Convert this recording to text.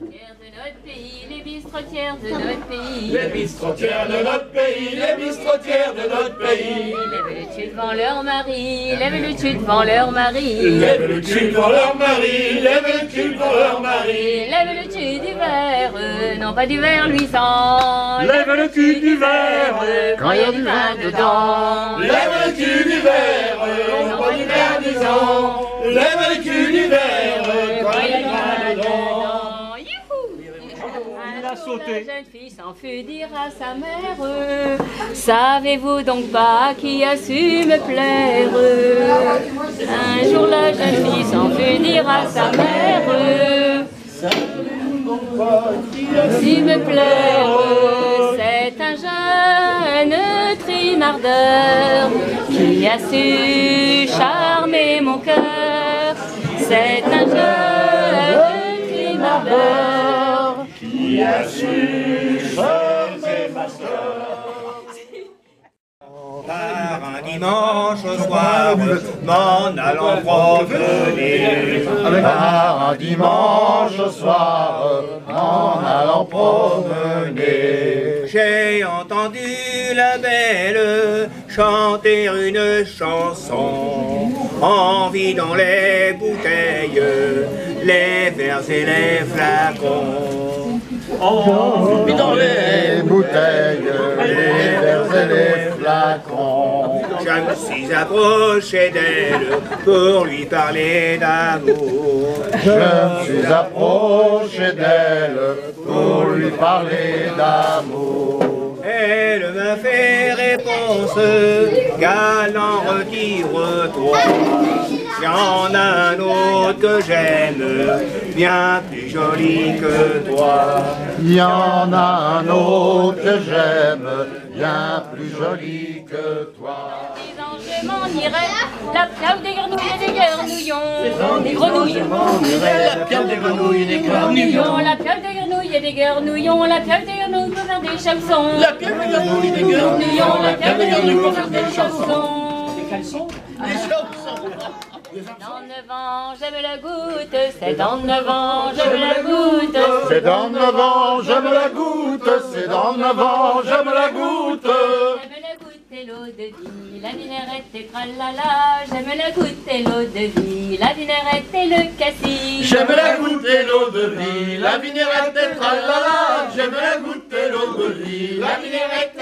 de notre pays, les bistrotières de notre pays. Les bistrotières de notre pays, les bistrotières de notre pays. Lèvent le cul devant leur mari, lèvent le cul devant leur mari. Lèvent le cul devant leur mari, lèvent le cul devant leur mari. Lève le cul du verre, non pas du verre luisant. Lève le cul du verre, quand il y a du vin dedans. Lève le cul du verre, non pas du verre disant. Sauté. La jeune fille s'en fut dire à sa mère Savez-vous donc pas qui a su me plaire? Un jour la jeune fille s'en fut dire à sa mère. Si me plaire, c'est un jeune trimardeur qui a su charmer mon cœur. C'est un jeune trimardeur Ma sœur. Par un dimanche soir, m'en allant promener. Par un dimanche soir, en allant promener. J'ai entendu la belle chanter une chanson en vidant les bouteilles, les verres et les flacons. Vidant les bouteilles, les verres et les flacons. Je me suis approché d'elle pour lui parler d'amour. Je me suis approché d'elle pour lui parler d'amour. Elle m'a fait réponse, galant retire-toi. Il y en a un autre que j'aime, bien plus joli que toi. Il y en a un autre que j'aime, bien plus joli que toi. Je m'en irai, la piave des grenouilles et des grenouillons. Des grenouilles. La pierre des grenouilles et des Grenouillons, la piave des grenouilles et des grenouillons. La piave des grenouilles pour faire des chansons. La pierre des grenouilles et des Grenouillons, la piave des grenouilles pour faire des chansons. Dans neuf ans, j'aime la goutte, c'est dans neuf ans, j'aime la goutte. C'est dans neuf ans, j'aime la goutte, c'est dans neuf ans, j'aime la goutte. J'aime la goutte et l'eau de vie, la vinaigrette et tralala. J'aime la goutte et l'eau de vie, la vinaigrette et le cassis. J'aime la goutte et l'eau de vie, la vinaigrette et tralala. J'aime la goutte et l'eau de vie, la vinaigrette.